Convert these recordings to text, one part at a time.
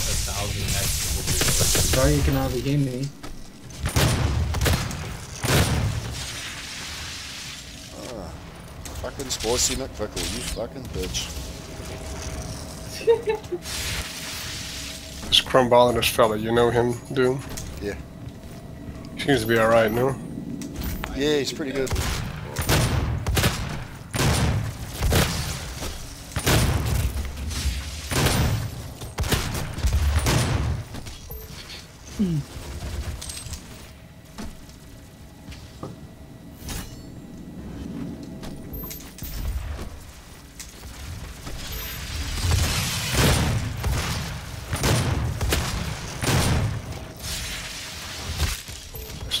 like a thousand X. Sorry you can hardly hear me. Ah, fucking spicy McVickle, you fucking bitch. This crumball this fella, you know him, Doom? Yeah. Seems to be alright, no? Yeah, he's pretty good. Nice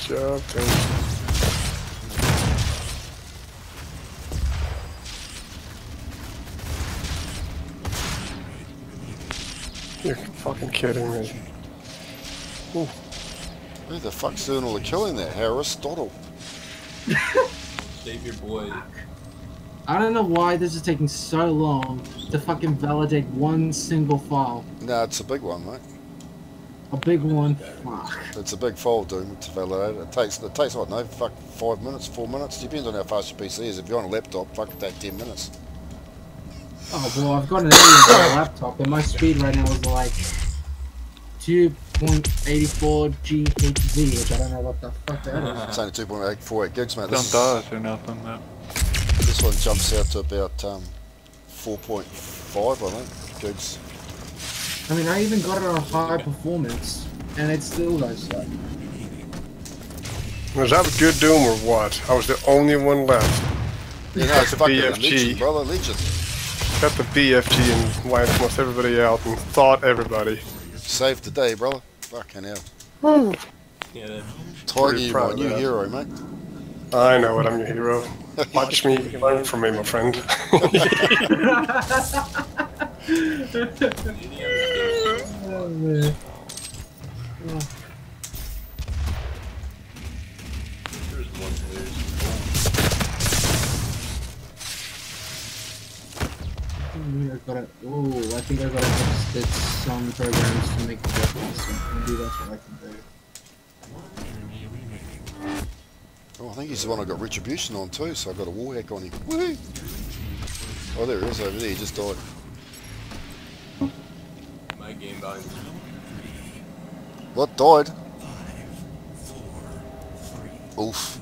job. You're fucking kidding me. Who the fuck's doing all the killing there? Aristotle. Save your boy. I don't know why this is taking so long to fucking validate one single file. Nah, it's a big one, mate. A big one. Fuck. It's a big file, Doom, to validate it. It takes, it takes what, no, fuck, five minutes, four minutes? Depends on how fast your PC is. If you're on a laptop, fuck, it take ten minutes. Oh, well, I've got an alien on my laptop, and my speed right now is like 2.84 GHz, which I don't know what the fuck that is. It's only 2.848 gigs, mate. Don't This, die or nothing. No. this one jumps out to about um, 4.5, I think, gigs. I mean, I even got it on high performance, and it still does that. Was that a good Doom or what? I was the only one left. You know, it's the fucking a BFG. legend, brother, Legion. Got the BFG and wiped almost everybody out and thought everybody. Saved the day, brother. Fucking hell. Yeah, that, Tiger, you proud my of new that. hero, mate. I know it, I'm your hero. Watch me, learn from me, my friend. Oh, man. there's I gotta, oh, I think I gotta exit some programs to make the difference. Maybe that's what I can do. Oh, I think he's the one I got retribution on too, so I got a wall hack on him. Woohoo! Oh, there he is over there. He just died. my game volume. What died? Oof.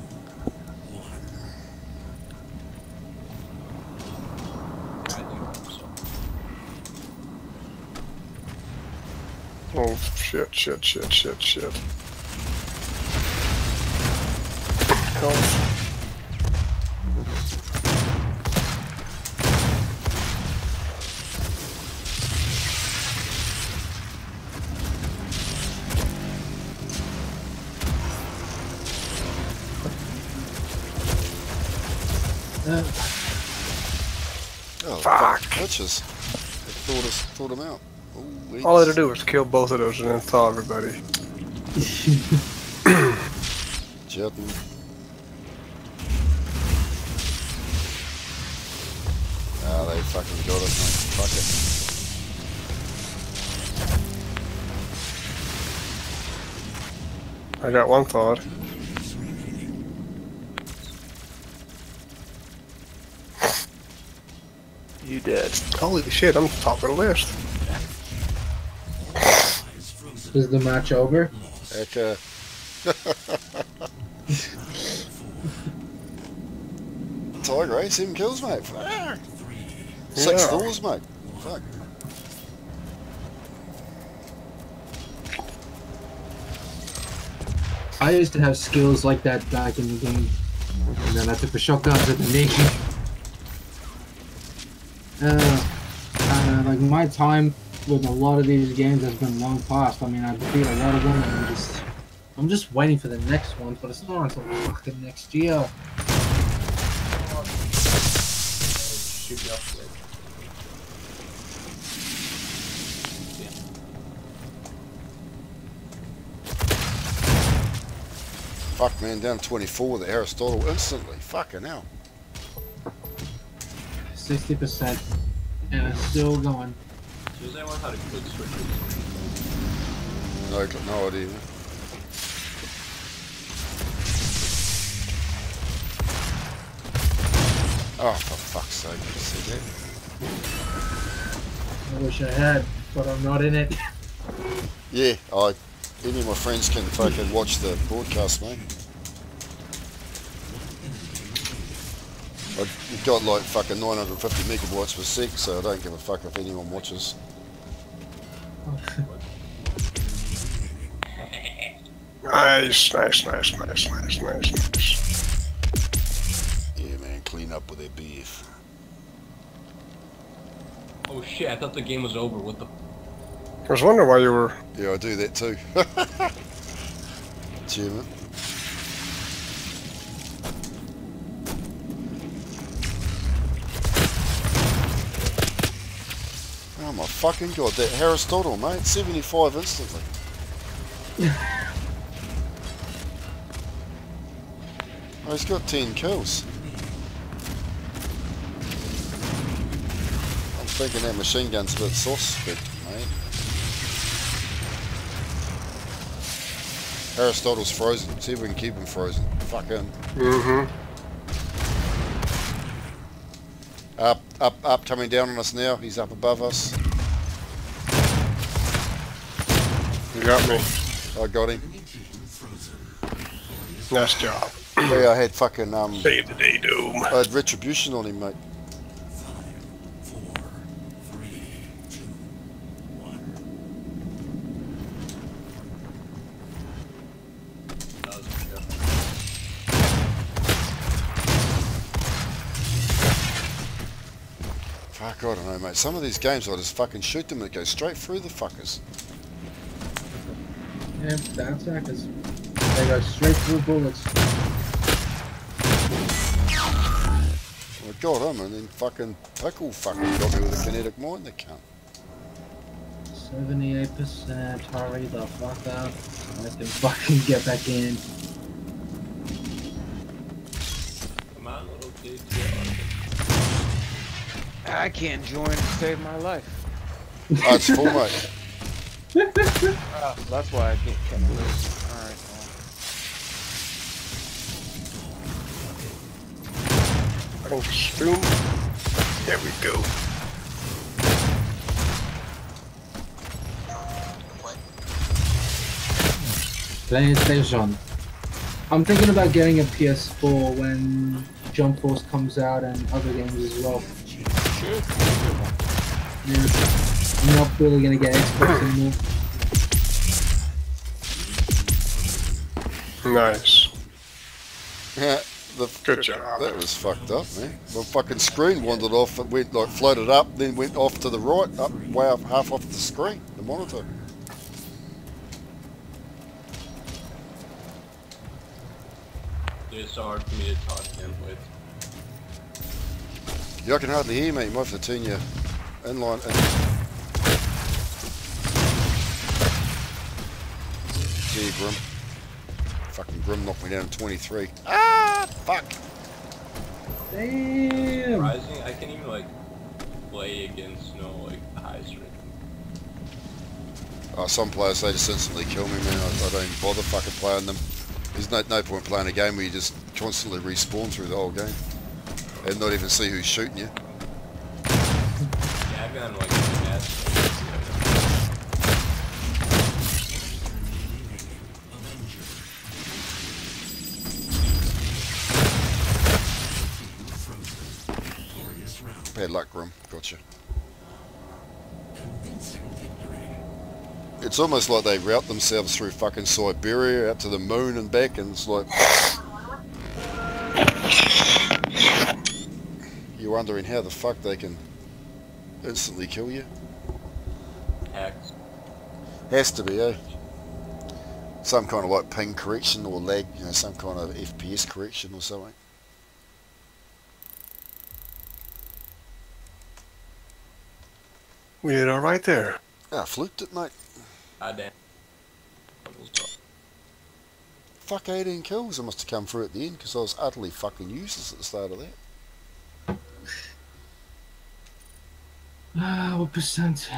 Oh, shit, shit, shit, shit, shit. Health. Oh, Fuck. Glitches. They thought, us, thought him out. Ooh, All I had to do was kill both of those and then thaw everybody. Jetting. Ah, they fucking got it, mate. Fuck it. I got one thought. You dead. Holy shit, I'm top of the list. Is the match over? Heck, uh... Tiger? Seven kills, mate. Fuck. Six Yeah. stalls, mate. Fuck. I used to have skills like that back in the game. And then I took the shotguns at the knee. Uh, uh, like my time with a lot of these games has been long past. I mean, I've beat a lot of them and I'm just, I'm just waiting for the next one, but it's not until fucking next year. Oh, Off. Fuck, man. Down 24 with the Aristotle instantly. Fucking hell. 60%. And it's still going. Does anyone how to click switches? No, no idea. Oh, for fuck's sake, you see that? I wish I had, but I'm not in it. Yeah, I. Any of my friends can fucking watch the broadcast, mate. I've got like fucking 950 megabytes per sec, so I don't give a fuck if anyone watches. Nice, nice, nice, nice, nice, nice, nice. Yeah, man, clean up with their beef. Oh shit, I thought the game was over. What the? I was wondering why you were. Yeah, I do that too. Cheer, Oh my fucking god, that Aristotle, mate, 75 instantly. oh, he's got 10 kills. I'm thinking that machine gun's a bit suspect, mate. Aristotle's frozen. See if we can keep him frozen. Fuck him. Mm-hmm. Up, up, up, coming down on us now. He's up above us. You got me. I got him. Nice job. Yeah, I had fucking, um, Save the day, Doom. I had retribution on him, mate. Fuck, I don't know, mate. Some of these games, I just fucking shoot them and it goes straight through the fuckers. Yeah, that's that, because they go straight through bullets. I got him, and then fucking Pickle fucking got me with a kinetic mine, the cunt. 78%, hurry the fuck up. so I can fucking get back in. Come on, little kid. Get on it. I can't join to save my life. Oh, it's full, mate. Oh, ah, that's why I can't come loose. Alright, Thanks, oh, Doom. There we go. PlayStation. I'm thinking about getting a PS4 when Jump Force comes out and other games as well. Yeah. I'm not really gonna get Xbox anymore. Nice. Yeah, the, Good job. Ah, that was fucked up, man. My fucking screen wandered off. It went like floated up, then went off to the right, up way up half off the screen, the monitor. Dude, It's hard for me to talk to him with. Yeah, I can hardly hear, me. You might have to turn your inline. In. Gee, Grim. Fucking Grim knocked me down to 23. Ah, fuck. Damn! Surprising, I can't even like play against no like the highest rank. Oh, some players, they just instantly kill me, man. I, I don't even bother fucking playing them. There's no, no point playing a game where you just constantly respawn through the whole game. And not even see who's shooting you. Yeah, I've gotten like mad. Bad luck, Grim. Gotcha. It's almost like they route themselves through fucking Siberia out to the moon and back, and it's like. You're wondering how the fuck they can instantly kill you. Hacks. Has to be, eh? Some kind of like ping correction or lag, you know, some kind of FPS correction or something. We did alright there. Ah, fluked it, mate. Ah damn. Fuck 18 kills I must have come through at the end because I was utterly fucking useless at the start of that. Ah, what percent?